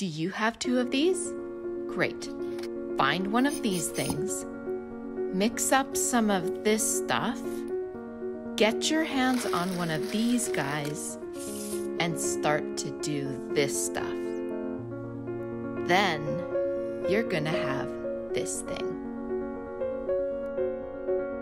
Do you have two of these? Great. Find one of these things, mix up some of this stuff, get your hands on one of these guys, and start to do this stuff. Then you're gonna have this thing.